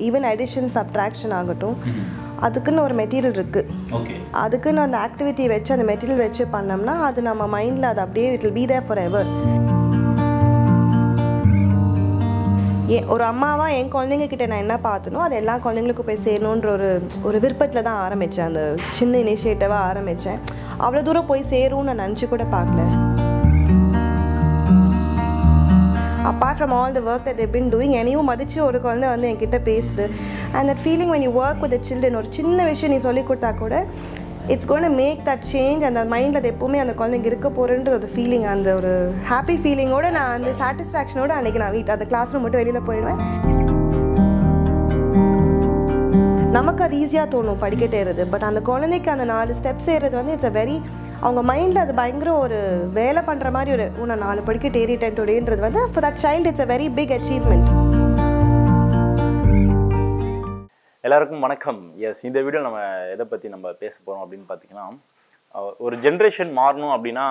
Even addition subtraction ஆகட்டும் அதுக்குன்னு ஒரு மெட்டீரியல் இருக்குது அதுக்குன்னு அந்த ஆக்டிவிட்டி வச்சு அந்த மெட்டீரியல் வச்சு பண்ணோம்னா அது நம்ம மைண்டில் அது அப்படியே it will be there forever a ஒரு அம்மாவாக என் குழந்தைங்க கிட்ட நான் என்ன பார்த்தனோ அது எல்லா குழந்தைங்களுக்கும் போய் சேரணுன்ற ஒரு ஒரு விருப்பத்தில் தான் ஆரம்பித்தேன் அந்த சின்ன இனிஷியேட்டிவாக ஆரம்பித்தேன் அவ்வளோ தூரம் போய் சேரும்னு நான் நினச்சி கூட பார்க்கல. Apart from all the work that they been doing என்னையும் மதித்து ஒரு குழந்தை வந்து என்கிட்ட பேசுது. And that feeling when you work with children ஒரு சின்ன விஷயம் நீ சொல்லி கொடுத்தா கூட it's gonna make that change அந்த மைண்டில் அது எப்போவுமே அந்த குழந்தைங்க இருக்க போகிறன்ற ஒரு ஃபீலிங் அந்த ஒரு ஹாப்பி ஃபீலிங்கோட நான் அந்த சாட்டிஸ்ஃபேக்ஷனோட அன்றைக்கி நான் வீட்டு அந்த கிளாஸ் ரூம் மட்டும் வெளியில் போயிடுவேன். நமக்கு அது ஈஸியாக தோணும் படிக்கட்டு ஏறுறது பட் அந்த குழந்தைக்கு அந்த நாலு ஸ்டெப்ஸ் ஏறுறது வந்து இட்ஸ் அ வெரி அவங்க மைண்டில் அது பயங்கர ஒரு வேலை பண்ணுற மாதிரி ஒரு "ஓ, நான் நாலு படிக்கட்டு ஏறிட்டேன் டுடேன்றது வந்து for that child it's a very big achievement எல்லாருக்கும் வணக்கம். எஸ் இந்த வீடியோ நம்ம எதை பற்றி நம்ம பேச போகிறோம் அப்படின்னு பார்த்தீங்கன்னா ஒரு ஜென்ரேஷன் மாறணும் அப்படின்னா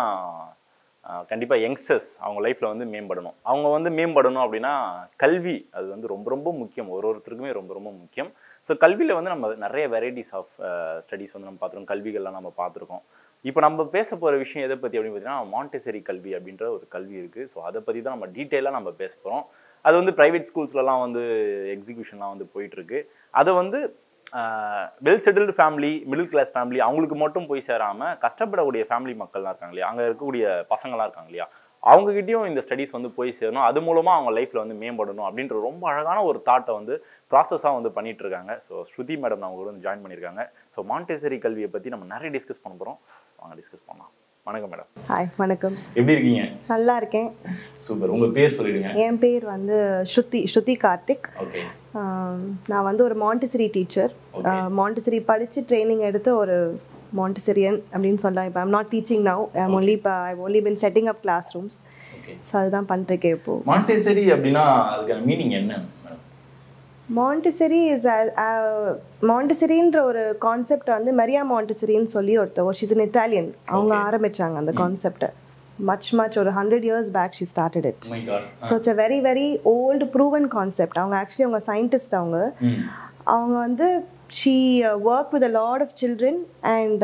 கண்டிப்பாக யங்ஸ்டர்ஸ் அவங்க லைஃப்பில் வந்து மேம்படணும். அவங்க வந்து மேம்படணும் அப்படின்னா கல்வி அது வந்து ரொம்ப ரொம்ப முக்கியம். ஒரு ஒருத்தருக்குமே ரொம்ப ரொம்ப முக்கியம். ஸோ கல்வியில் வந்து நம்ம நிறைய வெரைட்டிஸ் ஆஃப் ஸ்டடீஸ் வந்து நம்ம பார்த்துருக்கோம். கல்விகள்லாம் நம்ம பார்த்துருக்கோம். இப்போ நம்ம பேச போகிற விஷயம் எதை பற்றி அப்படின்னு பார்த்தீங்கன்னா மாண்டெசரி கல்வி அப்படின்ற ஒரு கல்வி இருக்குது ஸோ அதை பற்றி தான் நம்ம டீட்டெயிலாக நம்ம பேச போகிறோம் அது வந்து ப்ரைவேட் ஸ்கூல்ஸ்லலாம் வந்து எக்ஸிக்யூஷன்லாம் வந்து போயிட்டுருக்கு. அதை வந்து well settled family middle class family அவங்களுக்கு மட்டும் போய் சேராமல் கஷ்டப்படக்கூடிய ஃபேமிலி மக்கள்லாம் இருக்காங்க இல்லையா? அங்கே இருக்கக்கூடிய பசங்களாம் இருக்காங்க இல்லையா? அவங்ககிட்டயும் இந்த ஸ்டடீஸ் வந்து போய் சேரணும். அது மூலமாக அவங்க லைஃப்பில் வந்து மேம்படணும் அப்படின்ற ரொம்ப அழகான ஒரு தாட்டை வந்து ப்ராசஸாக வந்து பண்ணிட்டு இருக்காங்க ஸோ ஸ்ருதி மேடம் அவங்க கூட வந்து ஜாயின் பண்ணியிருக்காங்க. ஸோ மாண்டேசரி கல்வியை பற்றி நம்ம நிறைய டிஸ்கஸ் பண்ண போகிறோம் வாங்க டிஸ்கஸ் பண்ணலாம். வணக்கம் மேடம் ஹாய் வணக்கம். எப்படி இருக்கீங்க? நல்லா இருக்கேன். சூப்பர் உங்கள் பேர் சொல்லிடுங்க. என் பேர் வந்து ஸ்ருதி ஸ்ருதி கார்த்திக். நான் வந்து ஒரு மாண்டிசரி டீச்சர் மாண்டிசரி படித்து ட்ரைனிங் எடுத்து ஒரு மாண்டிசரியன் அப்படின்னு சொல்லலாம் இப்போ I'm not teaching now I'm only இப்போ I only been setting up classrooms so அதுதான் பண்ணிருக்கேன் இப்போது மாண்டேசரி அப்படின்னா அதுக்கான மீனிங் என்ன மாண்டிசரி இஸ் மாண்டிசரின்ற ஒரு கான்செப்ட் வந்து மரியா மாண்டிசரின்னு சொல்லி ஒருத்தர் ஷீஸ் இன் இட்டாலியன் அவங்க ஆரம்பிச்சாங்க அந்த கான்செப்டை மச் மச் ஒரு hundred years back she started it so it's a very very old proven concept அவங்க ஆக்சுவலி அவங்க சயின்டிஸ்ட் அவங்க. ம் அவங்க வந்து she work with a lot of children and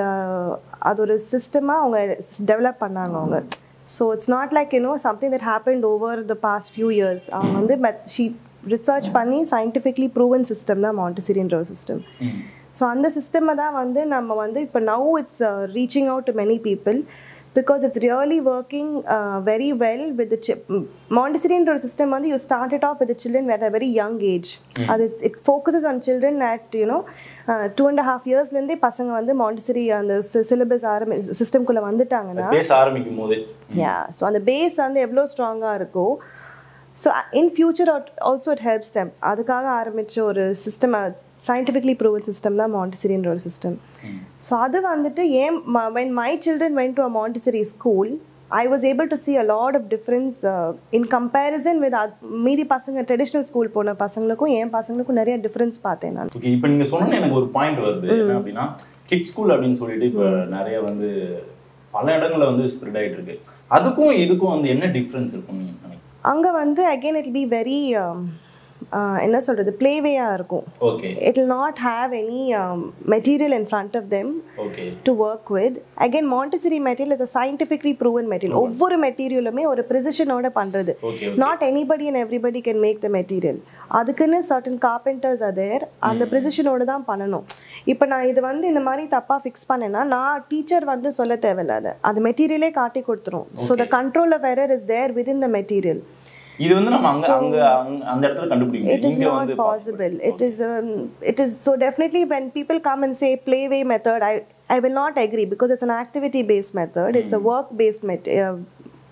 அது ஒரு சிஸ்டமாக அவங்க டெவலப் பண்ணாங்க அவங்க. So it's not like you know something that happened over the past few years அவங்க வந்து மெத் ஷீ ரிசர்ச் பண்ணி சயின்டிஃபிக்லி ப்ரூவன் சிஸ்டம் தான் மாண்டிசரின்ற ஒரு சிஸ்டம் ஸோ அந்த சிஸ்டமை தான் வந்து நம்ம வந்து இப்போ now it's reaching out to many people because it's really working very well with மாண்டிசரின்ற ஒரு சிஸ்டம் வந்து you start it off with children at a very young age அது it's it focuses on children at you know two and half இயர்ஸ்லேருந்தே பசங்க வந்து Montessori அந்த syllabus ஆரம்பி சிஸ்டம்குள்ளே வந்துட்டாங்கன்னா பேச ஆரம்பிக்கும் போதே. யா ஸோ அந்த பேஸ் வந்து எவ்வளோ ஸ்ட்ராங்காக இருக்கோ so in future also it helps them அதுக்காக ஆரம்பித்த ஒரு சிஸ்டம் சயின்டிஃபிக்லி ப்ரூவன் சிஸ்டம் தான் மாண்டிசரின்ற ஒரு சிஸ்டம் ஸோ அது வந்துட்டு ஏன் when my children went to a Montessori school I was able to see a lot of difference uh, in comparison with oth- மீதி பசங்க ட்ரெடிஷ்னல் ஸ்கூல் போன பசங்களுக்கும் என் பசங்களுக்கும் நிறைய டிஃப்ரென்ஸ் பார்த்தேன் நான். இப்போ நீங்க சொன்ன எனக்கு ஒரு பாயிண்ட் வருது. என்ன அப்படின்னா கிட் ஸ்கூல் அப்படின்னு சொல்லிட்டு இப்போ நிறைய வந்து பல இடங்கள்ல வந்து ஸ்ப்ரெட் ஆயிட்டு இருக்கு. அதுக்கும் இதுக்கும் வந்து என்ன டிஃப்ரென்ஸ் இருக்கும் அங்கே வந்து அகெயின் இட் பி வெரி என்ன சொல்கிறது ப்ளேவேயாக இருக்கும். Not have any um, material in front of them okay to work with. Again montessori material is a scientifically proven material. ஒவ்வொரு மெட்டீரியலுமே ஒரு ப்ரிசிஷனோட பண்ணுறது okay not anybody and everybody can make the material அதுக்குன்னு certain carpenters other அந்த ப்ரிசிஷனோட தான் பண்ணணும். இப்போ நான் இது வந்து இந்த மாதிரி தப்பாக ஃபிக்ஸ் பண்ணேன்னா நான் டீச்சர் வந்து சொல்ல தேவையில்ல அதை அது மெட்டீரியலே காட்டி கொடுத்துரும். So the control of error is there with இந்த மெட்டீரியல் இது வந்து நம்ம அங்க அங்க அந்த இடத்துல கண்டுபிடிக்க it is இங்க not வந்து possible it is um, it is so definitely when people come and say playway method i i will not agree because it's an activity based method it's a work based met- uh,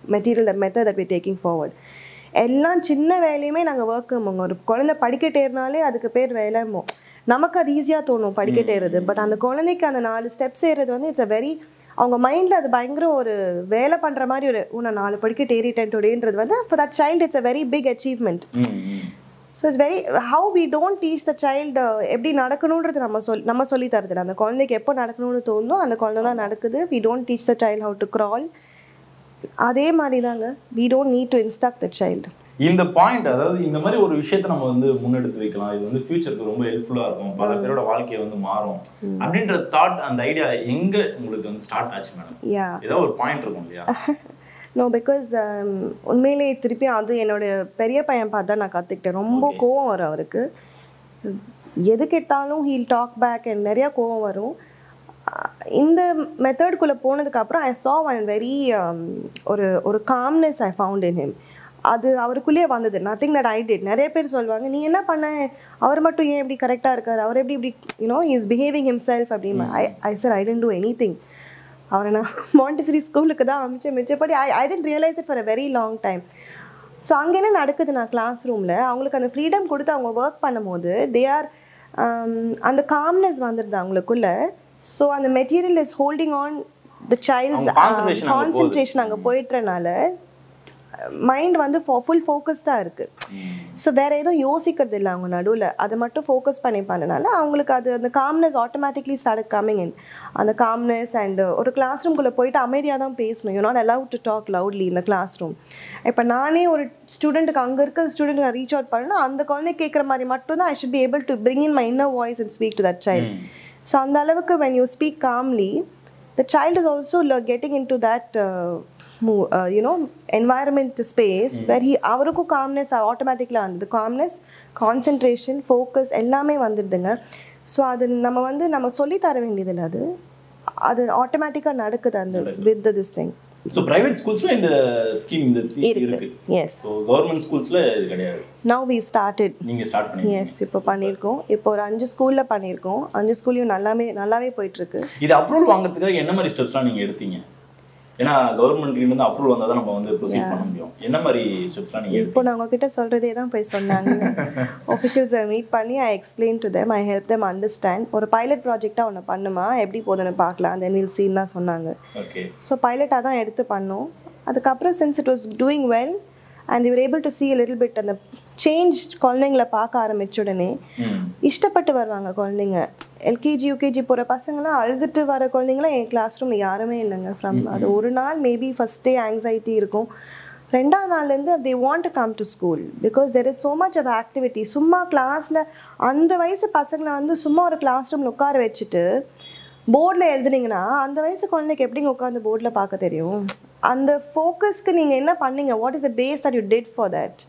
material that method that we're taking forward எல்லாம் சின்ன வேலையுமே நாங்கள் work ஒரு குழந்தை படிக்கட்டு ஏறினாலே அதுக்கு பேர் வேலைமோ நமக்கு அது ஈஸியாக தோணும் படிக்கட்டு ஏறுறது பட் அந்த குழந்தைக்கு அந்த நாலு ஸ்டெப்ஸ் ஏறுறது வந்து இட்ஸ் அ வெரி அவங்க மைண்டில் அது பயங்கர ஒரு வேலை பண்ணுற மாதிரி ஒரு "ஓ, நான் நாலு படிக்கட்டு ஏறிட்டேன் டுடேன்றது வந்து for that child it's a very big achievement. So it's very how we don't teach the child எப்படி நடக்கணுன்றது நம்ம சொல் நம்ம சொல்லி தரதில்ல. அந்த குழந்தைக்கு எப்போ நடக்கணும்னு தோணுதோ அந்த குழந்தை தான் நடக்குது. We don't teach the child how to crawl அதே மாதிரி தாங்க we don't need to instruct the child இந்த பாயிண்ட் அதாவது இந்த மாதிரி ஒரு விஷயத்தை நம்ம வந்து முன்னெடுத்து வைக்கலாம். இது வந்து ஃபியூச்சருக்கு ரொம்ப ஹெல்ப்ஃபுல்லா இருக்கும். பல பேரோட வாழ்க்கையை வந்து மாறும். அப்படின்ற தாட் அந்த ஐடியா எங்க உங்களுக்கு வந்து ஸ்டார்ட் ஆச்சு மேடம் ஏதாவது ஒரு பாயிண்ட் இருக்கும் இல்லையா? நோ பிகாஸ் உண்மையிலேயே திருப்பி அது என்னோட பெரிய பையன் பார்த்து தான் நான் கற்றுக்கிட்டேன் ரொம்ப கோவம் வரும் அவருக்கு. எது கேட்டாலும் ஹீல் டாக் பேக் அண்ட் நிறையா கோவம் வரும். இந்த மெத்தட்குள்ளே போனதுக்கப்புறம் ஐ saw ஒன் வெரி ஒரு ஒரு calmness I found in him. அது அவருக்குள்ளேயே வந்தது. நத்திங் தட் ஐ டிட் நிறைய பேர் சொல்லுவாங்க நீ என்ன பண்ண? அவர் மட்டும் ஏன் இப்படி கரெக்டாக இருக்கார்? அவர் எப்படி இப்படி யூனோ இஸ் பிஹேவிங் himself. அப்படின்னு I I sir I didn't do anything அவரை நான் மாண்டிசரி ஸ்கூலுக்கு தான் அமிச்சேன் மிச்சப்படி I I didn't realise it for a very long time so அங்கே என்ன நடக்குது நான் கிளாஸ் ரூமில் அவங்களுக்கு அந்த ஃப்ரீடம் கொடுத்து அவங்க ஒர்க் பண்ணும்போது தே ஆர் அந்த காம்னஸ் வந்துடுது அவங்களுக்குள்ள. ஸோ அந்த material is holding on the child's. Concentration அங்கே போயிட்டுறனால மைண்ட் வந்து ஃபுல் ஃபோக்கஸ்டாக இருக்குது ஸோ வேற எதுவும் யோசிக்கிறது இல்லை அவங்க நடுவில். அதை மட்டும் ஃபோக்கஸ் பண்ணி பண்ணனால அவங்களுக்கு அது அந்த calmness automatically start coming in அந்த காம்னஸ் அண்ட் ஒரு கிளாஸ் ரூம்குள்ளே போயிட்டு அமைதியாக தான் பேசணும். You not allowed to talk loudly இந்த கிளாஸ் ரூம் இப்போ நானே ஒரு ஸ்டூடெண்ட்டுக்கு அங்கே இருக்க ஸ்டூடெண்ட் நான் ரீச் அவுட் பண்ணணும் அந்த குழந்தை கேட்குற மாதிரி மட்டும் தான் I should be able to bring in my inner voice and speak to that child so அந்த அளவுக்கு when you speak calmly also le- getting into that uh, mo- uh, you know environment space where he அவருக்கும் calmness ஆட்டோமேட்டிக்கலாக வந்தது calmness concentration focus எல்லாமே வந்துடுதுங்க so அது நம்ம வந்து நம்ம சொல்லி தர வேண்டியதில்லை அது அது ஆட்டோமேட்டிக்காக நடக்குது அந்த with this thing so private ஸ்கூல்ஸ்ல இந்த ஸ்கீம் இந்த இருக்கு எஸ் ஸோ கவர்மெண்ட் ஸ்கூல்ஸ்ல இது கிடையாது. நவ் வீவ் ஸ்டார்டட் நீங்க ஸ்டார்ட் பண்ணி எஸ் இப்போ பண்ணியிருக்கோம் இப்போ ஒரு அஞ்சு ஸ்கூலில் பண்ணியிருக்கோம் அஞ்சு ஸ்கூல்லையும் நல்லாவே நல்லாவே போயிட்டுருக்கு இது அப்ரூவல் வாங்குறதுக்காக என்ன மாதிரி ஸ்டெப்ஸ்லாம் நீங்க எடுத்தீங்க? ஏன்னா கவர்மெண்ட் இருந்து அப்ரூவல் வந்தா தான் நம்ம வந்து ப்ரொசீட் பண்ண முடியும். என்ன மாதிரி ஸ்டெப்ஸ்லாம் நீங்க இப்போ நான் உங்ககிட்ட சொல்றதே தான் போய் சொன்னாங்க. ஒஃபிஷியல்ஸை மீட் பண்ணி I explain to them I help them understand ஒரு பைலட் ப்ராஜெக்டாக ஒன்று பண்ணுமா? எப்படி போகுதுன்னு பார்க்கலாம். தென் வில் சீன் தான் சொன்னாங்க. ஓகே ஸோ பைலட்டாக தான் எடுத்து பண்ணோம். அதுக்கப்புறம் since it was doing well and you're able to see a little bit அந்த சேஞ்ச் குழந்தைங்கள பார்க்க ஆரம்பிச்ச உடனே இஷ்டப்பட்டு வருவாங்க குழந்தைங்க. எல்கேஜி யூகேஜி போகிற பசங்களாம் அழுதுட்டு வர குழந்தைங்களாம் என் கிளாஸ் ரூமில் யாருமே இல்லைங்க ஃப்ரம் அது ஒரு நாள் மேபி ஃபஸ்ட் டே ஆங்ஸைட்டி இருக்கும். ரெண்டாவது நாள்லேருந்து they want to come to school because there is so much of activity சும்மா கிளாஸில் அந்த வயசு பசங்களை வந்து சும்மா ஒரு கிளாஸ் ரூமில் உட்கார வச்சுட்டு போர்டில் எழுதுனீங்கன்னா அந்த வயசு குழந்தைக்கு எப்படிங்க உட்காந்து போர்டில் பார்க்க தெரியும்? அந்த ஃபோக்கஸ்க்கு நீங்கள் என்ன பண்ணீங்க? What is the base that you did for that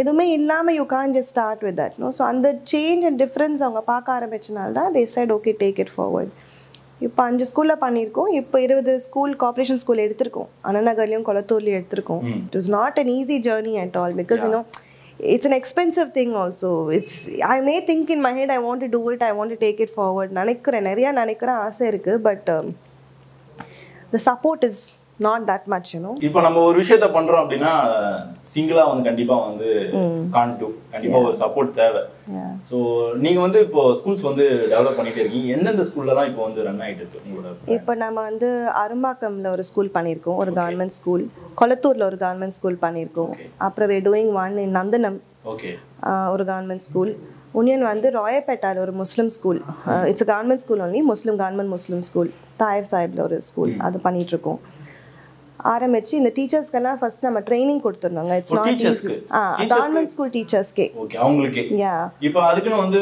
எதுவுமே இல்லாமல் you can just start with that no so அந்த சேஞ்ச் அண்ட் டிஃப்ரென்ஸ் அவங்க பார்க்க ஆரம்பிச்சனால தான் they said okay take it forward இப்போ அஞ்சு ஸ்கூலில் பண்ணியிருக்கோம். இப்போ இருபது ஸ்கூல் கார்ப்பரேஷன் ஸ்கூல் எடுத்திருக்கோம். அண்ணநகர்லையும் கொளத்தூர்லையும் எடுத்திருக்கோம். It is not an easy journey at all because you know it's an expensive thing also it's I may think in my head I want to do it I want to take it forward நினைக்கிறேன். நிறையா நினைக்கிறேன் ஆசை இருக்குது but the support is not that much you know இப்போ நம்ம ஒரு விஷயத்த பண்றோம் அப்படின்னா சிங்கிளா வந்து கண்டிப்பா வந்து கான் டூ கண்டிப்பா ஒரு சப்போர்ட் தேவை. ஸோ நீங்க வந்து இப்போ ஸ்கூல்ஸ் வந்து டெவலப் பண்ணிட்டே இருக்கீங்க. எந்தெந்த ஸ்கூல்லலாம் இப்போ வந்து ரன் ஆயிட்டு இருக்கு உங்களோட இப்போ நம்ம வந்து அரும்பாக்கம்ல ஒரு ஸ்கூல் பண்ணியிருக்கோம். ஒரு கவர்மெண்ட் ஸ்கூல் கொளத்தூர்ல ஒரு கவர்மெண்ட் ஸ்கூல் பண்ணியிருக்கோம். அப்புறம் we doing one in Nandanam. Okay ஒரு கவர்மெண்ட் ஸ்கூல் உனியன் வந்து ராயப்பேட்டால ஒரு Muslim school it's government school only Muslim government Muslim school தாயர் சாஹிப்ல ஒரு ஸ்கூல் அது பண்ணிட்டு இருக்கோம். ஆரம்பிச்சு இந்த டீச்சர்ஸ்க்கெல்லாம் ஃபர்ஸ்ட் நம்ம training கொடுத்துருந்தோங்க it's not easy. A government school டீச்சர்ஸ்க்கே okay அவங்களுக்கே. யா இப்போ அதுக்குன்னு வந்து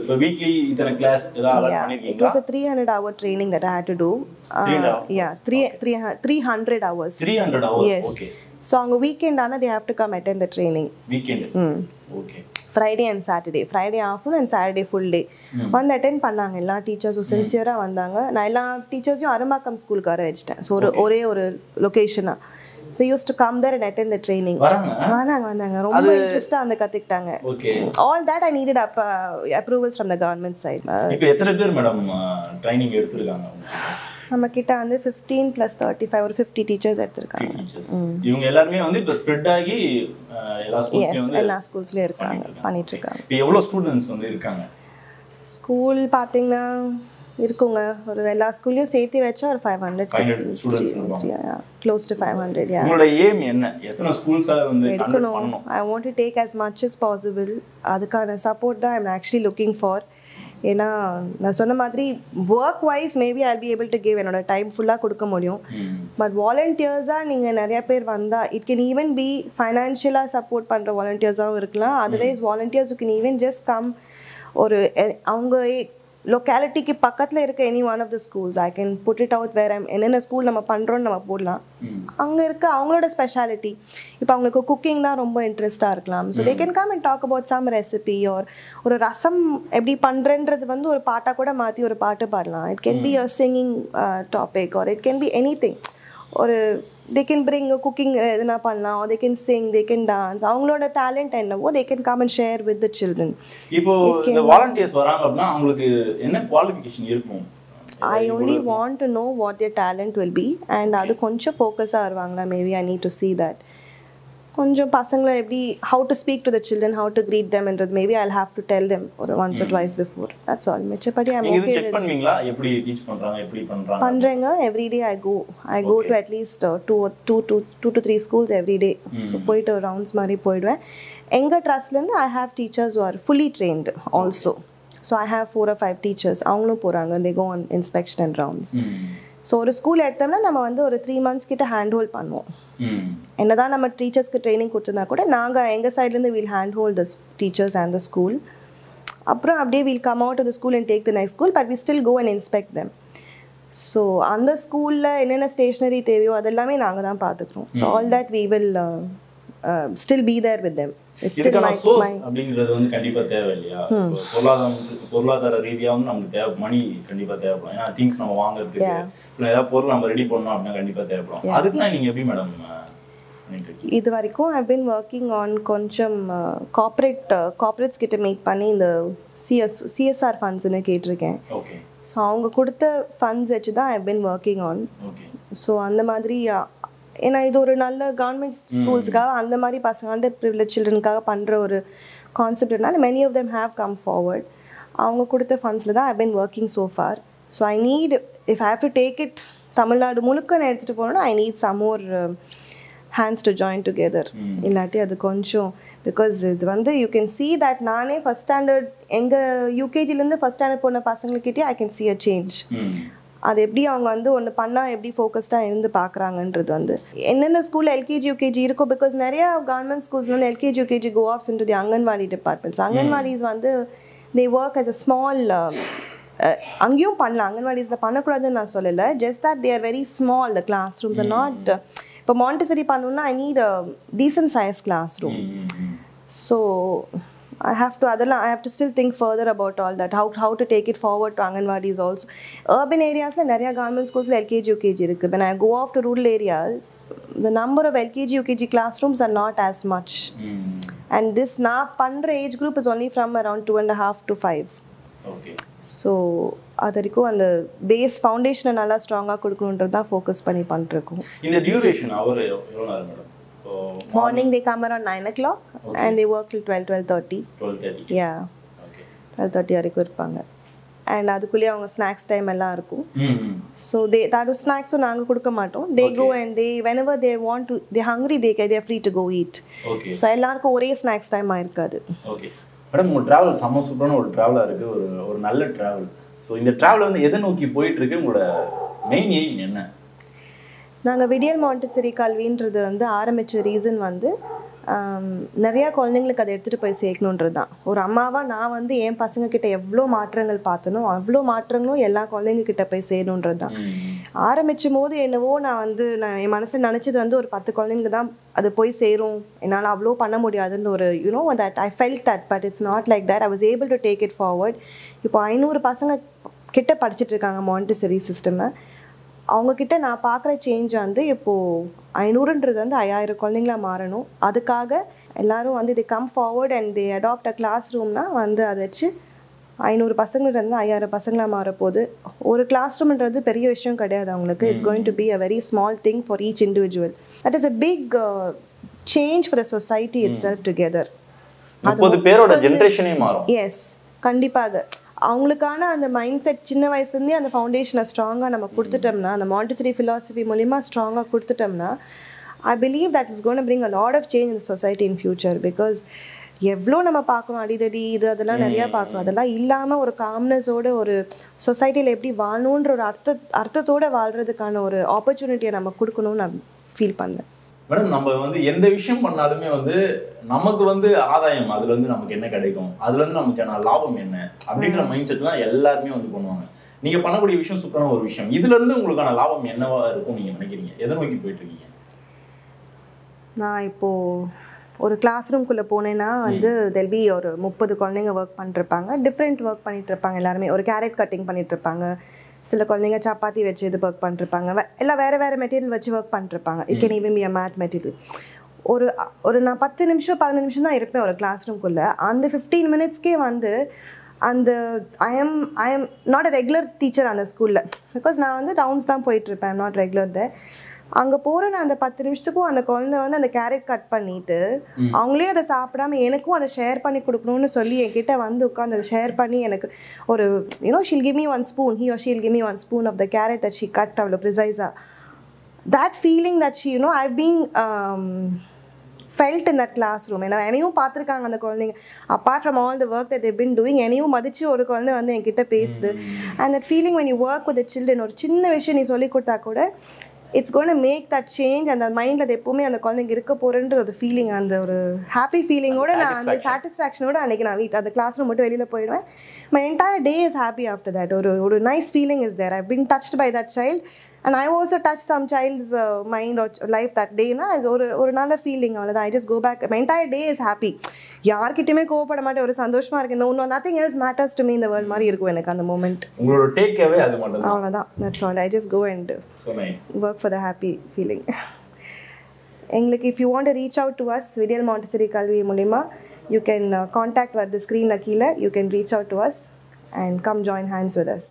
இப்போ வீக்லி இத்தனை கிளாஸ் ஏதாவது பண்ணிருக்கீங்களா? A 300 hour training that I had to do. Uh, 300 hours? yeah, three, three, hu- 300 hours. Three hundred hours Yes. Okay So, அவங்க weekend ஆனால் they have to come attend the training. Weekend okay Friday and Saturday Friday afternoon and Saturday full day வந்து attend பண்ணாங்க. எல்லா டீச்சர்ஸும் சின்சியராக வந்தாங்க. நான் எல்லா டீச்சர்ஸையும் அரும்பாக்கம் ஸ்கூலுக்கு வர வச்சிட்டேன். ஸோ ஒரு ஒரே ஒரு லொக்கேஷனாக so use to come there and attend the training வராங்க? வந்தாங்க. ரொம்ப இன்ட்ரெஸ்ட்டாக வந்து கற்றுக்கிட்டாங்க all that I needed up approvals from the government side இப்போ எத்தனை பேர் மேடம் ட்ரைனிங் எடுத்திருக்காங்க? உங்களுக்கு? நம்ம கிட்ட வந்து ஃபிஃப்டீன் ப்ளஸ் தேர்ட்டி ஃபைவ் ஒரு ஃபிஃப்டி டீச்சர்ஸ் எடுத்திருக்காங்க இவங்க எல்லாருமே வந்து இப்போ ஸ்ப்ரெட் ஆகி எல்லா ஸ்கூல்ஸ்லயும் இருக்காங்க பண்ணிட்டு இருக்காங்க. இப்போ எவ்வளோ ஸ்டூடெண்ட்ஸ் வந்து இருக்காங்க? ஸ்கூல் பார்த்தீங்கன்னா இருக்குங்க. ஒரு எல்லா ஸ்கூல்லையும் சேர்த்து வச்சா ஒரு ஃபைவ் ஹண்ட்ரட் 500 students இருப்பாங்க. க்ளோஸ் டு ஃபைவ் ஹண்ட்ரட் உங்களோட ஏம் என்ன? எத்தனை ஸ்கூல்ஸாக வந்து எடுக்கணும். I want to take as much as possible அதுக்கான சப்போர்ட் தான் ஐம் ஆக்சுவலி லுக்கிங் ஃபார் ஏன்னா நான் சொன்ன மாதிரி work wise maybe I be able to give என்னோட டைம் ஃபுல்லாக கொடுக்க முடியும். பட் வாலண்டியர்ஸாக நீங்கள் நிறைய பேர் வந்தால் இட் கேன் ஈவன் பி ஃபைனான்ஷியலாக சப்போர்ட் பண்ணுற வாலண்டியர்ஸாகவும் இருக்கலாம். Otherwise volunteers can even just come ஒரு அவங்க லொக்காலிட்டிக்கு பக்கத்தில் இருக்க any one of the schools I can put it out வேற என்னென்ன ஸ்கூல் நம்ம பண்ணுறோன்னு நம்ம போடலாம். அங்கே இருக்க அவங்களோட ஸ்பெஷாலிட்டி இப்போ அவங்களுக்கு குக்கிங் தான் ரொம்ப இன்ட்ரெஸ்ட்டாக இருக்கலாம். So they can come and talk about some recipe or ஒரு ரசம் எப்படி பண்ணுறன்றது வந்து ஒரு பாட்டாக கூட மாற்றி ஒரு பாட்டு பாடலாம். It can be a singing topic or it can be any ஒரு தே கேன் பிரிங் குக்கிங் எதுனா பண்ணலாம். They can sing they can dance அவங்களோட டேலண்ட் என்னவோ they can come and share with the children இப்போ இந்த வாலண்டியர்ஸ் வராங்க அப்படின்னா அவங்களுக்கு என்ன குவாலிஃபிகேஷன் இருக்கும்? I only want to know what their talent will be and அது கொஞ்சம் ஃபோக்கஸாக வருவாங்களா? Maybe I need to see that கொஞ்சம் பசங்களை எப்படி how to speak to the children how to greet them என்றது maybe I have to tell them ஒரு once or twice before that's all மிச்சப்படி இது ஓகே செக் பண்ணுவீங்களா? எப்படி டீச் பண்றாங்க எப்படி பண்றாங்க? பண்ணுறேங்க every day I go I go to at least two two two two to three schools every day so போயிட்டு rounds மாதிரி போயிடுவேன். எங்கள் ட்ரஸ்ட்லேருந்து I have teachers are fully trained also so I have four or five teachers அவங்களும் போகிறாங்க they go on inspection and rounds. So ஒரு school எடுத்தோம்னா நம்ம வந்து ஒரு த்ரீ மந்த்ஸ் கிட்ட ஹேண்ட் ஹோல்ட் பண்ணுவோம். என்னதான் நம்ம டீச்சர்ஸ்க்கு ட்ரைனிங் கொடுத்துருந்தா கூட நாங்கள் எங்கள் சைட்லேருந்து will hand hold the teachers and the school அப்புறம் அப்படியே will come out the school and take the next school but we still go and inspect them so அந்த ஸ்கூலில் என்னென்ன ஸ்டேஷ்னரி தேவையோ அதெல்லாமே நாங்கள் தான் பார்த்துக்குறோம். So all that we will still be there with them இதுக்கான அப்படிங்கிறது வந்து கண்டிப்பா தேவை இல்லையா இப்போ பொருளாதாரம் பொருளாதார ரீதியாகவும் நமக்கு தேவை மணி கண்டிப்பா தேவைப்படும். ஏன்னா திங்ஸ் நம்ம வாங்குறதுக்கு. இல்லை ஏதாவது பொருள் நம்ம ரெடி பண்ணணும் அப்படின்னா கண்டிப்பா தேவைப்படும். அதுக்குலாம் நீங்க எப்படி மேடம் இது வரைக்கும் ஐ பின் ஒர்க்கிங் ஆன் கொஞ்சம் கார்ப்பரேட் கார்ப்பரேட்ஸ் கிட்ட மீட் பண்ணி இந்த சிஎஸ் சிஎஸ்ஆர் ஃபண்ட்ஸ்னு கேட்டிருக்கேன். ஸோ அவங்க கொடுத்த ஃபண்ட்ஸ் வச்சு தான் I been working on so அந்த மாதிரி ஏன்னா இது ஒரு நல்ல கவர்மெண்ட் ஸ்கூல்ஸுக்காக அந்த மாதிரி பசங்க அண்டர் ப்ரிவிலேஜ் சில்ட்ரனுக்காக பண்ணுற ஒரு கான்செப்ட்னால many of them have come forward அவங்க கொடுத்த ஃபண்ட்ஸில் தான் I been working so far so I need if have to take it Tamil Nadu முழுக்க நான் எடுத்துகிட்டு போனோன்னா I need some more hands to join together இல்லாட்டி அது கொஞ்சம் பிகாஸ் இது வந்து யூ கேன் see தட் நானே ஃபஸ்ட் ஸ்டாண்டர்ட் எங்கள் யூகேஜிலேருந்து ஃபஸ்ட் ஸ்டாண்டர்ட் போன பசங்கக்கிட்டே I can see a change அது எப்படி அவங்க வந்து ஒன்று பண்ணால் எப்படி ஃபோக்கஸ்டாக இருந்து பார்க்குறாங்கன்றது வந்து. எந்தெந்த ஸ்கூலில் எல்கேஜி யூகேஜி இருக்கோ பிகாஸ் நிறைய கவர்மெண்ட் ஸ்கூல்ஸ் வந்து LKG UKG go offs into the anganwadi departments anganwadis வந்து they work as a small அங்கேயும் பண்ணலாம். அங்கன்வாடிஸில் பண்ணக்கூடாதுன்னு நான் சொல்லலை. Just that they are very small the class rooms are not இப்போ மாண்டிசரி பண்ணணும்னா I need decent size class room so i have to அதெல்லாம் i have to still think further about all that how how to take it forward to anganwadis also urban areasல நிறைய government schools lkg ukg இருக்கு when i go off to rural areas the number of lkg ukg classrooms are not as much ம். and this நான் பண்ற age group is only from around two and a half to five okay so அது வரைக்கும் அந்த base ஃபவுண்டேஷனை நல்லா ஸ்ட்ராங்காக கொடுக்கணுன்றது தான் focus பண்ணி பண்ணிருக்கோம் இந்த டியூரேஷன் அவர் எவ்வளோ நேரம் மேடம் இப்போ morning they come around nine o'clock and they work till twelve twelve thirty twelve thirty yeah okay twelve thirty வரைக்கும் இருப்பாங்க. அண்ட் அதுக்குள்ளேயே அவங்க ஸ்நாக்ஸ் டைம் எல்லாம் இருக்கும். ஸோ தே தட் ஸ்நாக்ஸும் நாங்கள் கொடுக்க மாட்டோம். They go and they whenever they want to they hungry they kay they free to go eat so எல்லாருக்கும் ஒரே ஸ்நாக்ஸ் டைமாக இருக்காது ஓகே மேடம் உங்கள் ட்ராவல் செம்ம சூப்பரான ஒரு ட்ராவலாக இருக்குது ஒரு ஒரு நல்ல ட்ராவல் ஸோ இந்த ட்ராவல் வந்து எதை நோக்கி போயிட்டு இருக்கு? உங்களோட மெயின் எய்ம் என்ன? நாங்கள் விடியல் மாண்டசரி கல்வின்றது வந்து ஆரம்பித்த ரீசன் வந்து நிறையா குழந்தைங்களுக்கு அதை எடுத்துகிட்டு போய் சேர்க்கணுன்றது தான் ஒரு அம்மாவாக நான் வந்து என் பசங்க கிட்ட எவ்வளோ மாற்றங்கள் பார்த்தனோ அவ்வளோ மாற்றங்களும் எல்லா குழந்தைங்க கிட்ட போய் சேரணுன்றது தான் ஆரம்பிச்சும் போது என்னவோ நான் வந்து நான் என் மனசில் நினச்சது வந்து ஒரு பத்து குழந்தைங்க தான் அது போய் சேரும். என்னால் அவ்வளோ பண்ண முடியாதுன்னு ஒரு you know that I felt that but it's not like that I was able to take it forward இப்போ ஐநூறு பசங்க கிட்ட படிச்சுட்டு இருக்காங்க மாண்டிசரி சிஸ்டமை அவங்கக்கிட்ட நான் பார்க்குற சேஞ்ச் வந்து இப்போது ஐநூறுன்றது வந்து ஐயாயிரம் குழந்தைங்களா மாறணும். அதுக்காக எல்லாரும் வந்து இது come forward and they adopt a class ரூம்னா வந்து அதை வச்சு ஐநூறு பசங்கள்லேருந்து ஐயாயிரம் பசங்களா மாறப்போகுது. ஒரு கிளாஸ் ரூம்ன்றது பெரிய விஷயம் கிடையாது அவங்களுக்கு. It's going to be a very small thing for each individual that is a big change for the society itself together முப்பது பேரோட ஜென்ரேஷனே மாறும். எஸ் கண்டிப்பாக. அவங்களுக்கான அந்த மைண்ட் செட் சின்ன வயசுலேருந்தே அந்த ஃபவுண்டேஷனை ஸ்ட்ராங்காக நம்ம கொடுத்துட்டோம்னா அந்த மாண்டிசரி philosophy மூலிமா ஸ்ட்ராங்காக கொடுத்துட்டோம்னா I believe that is gonna bring a lot of change in society in future because எவ்வளோ நம்ம பார்க்குறோம் அடிதடி இது அதெல்லாம் நிறையா பார்க்குறோம் அதெல்லாம் இல்லாமல் ஒரு காம்னஸோட ஒரு சொசைட்டியில் எப்படி வாழணுன்ற ஒரு அர்த்த அர்த்தத்தோட வாழ்கிறதுக்கான ஒரு ஆப்பர்ச்சுனிட்டியை நம்ம கொடுக்கணும்னு நான் ஃபீல் பண்ணேன் மேடம் நம்ம வந்து எந்த விஷயம் பண்ணாலுமே வந்து நமக்கு வந்து ஆதாயம். அதுல இருந்து நமக்கு என்ன கிடைக்கும்? அதுல இருந்து நமக்கான லாபம் என்ன? அப்படின்ற மைண்ட் செட் தான் எல்லாருமே வந்து பண்ணுவாங்க. நீங்க பண்ணக்கூடிய விஷயம் சூப்பரான ஒரு விஷயம். இதுல இருந்து உங்களுக்கான லாபம் என்னவா இருக்கும் நீங்க நினைக்கிறீங்க? எதை நோக்கி போயிட்டு இருக்கீங்க நான் இப்போது ஒரு கிளாஸ் ரூம்குள்ளே போனேன்னா வந்து தெல்பி ஒரு முப்பது குழந்தைங்க ஒர்க் பண்ணிட்டுருப்பாங்க. டிஃப்ரெண்ட் ஒர்க் பண்ணிட்டு இருப்பாங்க எல்லாருமே. ஒரு கேரட் கட்டிங் பண்ணிட்டு இருப்பாங்க சில குழந்தைங்க சப்பாத்தி வச்சு இது ஒர்க் பண்ணிருப்பாங்க. எல்லாம் வேறு வேறு மெட்டீரியல் வச்சு ஒர்க் பண்ணிருப்பாங்க. It can even be a math material ஒரு ஒரு நான் பத்து நிமிஷம் பதினஞ்சு நிமிஷம் தான் இருப்பேன் ஒரு கிளாஸ் ரூம்குள்ளே அந்த ஃபிஃப்டீன் மினிட்ஸ்க்கே வந்து அந்த I am I am not a regular teacher அந்த ஸ்கூலில் பிகாஸ் நான் வந்து டவுன்ஸ் தான் போயிட்டுருப்பேன் நாட் ரெகுலர் தே அங்கே போகிற நான் அந்த பத்து நிமிஷத்துக்கும் அந்த குழந்தை வந்து அந்த கேரட் கட் பண்ணிட்டு அவங்களே அதை சாப்பிடாம எனக்கும் அதை ஷேர் பண்ணி கொடுக்கணும்னு சொல்லி என்கிட்ட வந்து உட்காந்து அதை ஷேர் பண்ணி எனக்கு ஒரு you know she'll give me one spoon he or she'll give me one spoon of the carrot that she cut அவ்வளோ ப்ரிசைஸாக feeling that she you know i've been um, felt in that classroom. ஏன்னா என்னையும் பார்த்துருக்காங்க அந்த குழந்தைங்க. From all the work that they've been doing என்னையும் மதிச்சு ஒரு குழந்தை வந்து என்கிட்ட பேசுது. that feeling when you work with the children ஒரு சின்ன விஷயம் நீ சொல்லி கொடுத்தா கூட it's gonna make that change அந்த மைண்டில் அது எப்பவுமே அந்த குழந்தைங்க இருக்க போகிறன்ற ஒரு ஃபீலிங் அந்த ஒரு ஹாப்பி ஃபீலிங்கோட நான் அந்த சாட்டிஸ்ஃபேக்ஷனோட அன்றைக்கி நான் வீட்டு அந்த கிளாஸ் ரூம் மட்டும் வெளியில் போயிடுவேன். My entire day is happy after that ஒரு ஒரு nice feeling is there I been touched by that child and I also touch some child's mind life that டேனா அது ஒரு ஒரு நல்ல ஃபீலிங் அவ்வளோதான் I just go back entire day is happy யார்கிட்டயுமே கோவப்பட மாட்டேன். ஒரு சந்தோஷமாக இருக்கு. No nothing else matters to me இந்த வேர்ல்ட் மாதிரி இருக்கும் எனக்கு அந்த மூமெண்ட் உங்களோட டேக்அவே அது மட்டும் தான் அவ்வளோதான் that's all I just go and work for the happy feeling. எங்களுக்கு if you want to reach out to us Vidiyal Montessori கல்வி மூலிமா you can uh, contact வர the screen கீழே you can reach out to us and come join hands with us.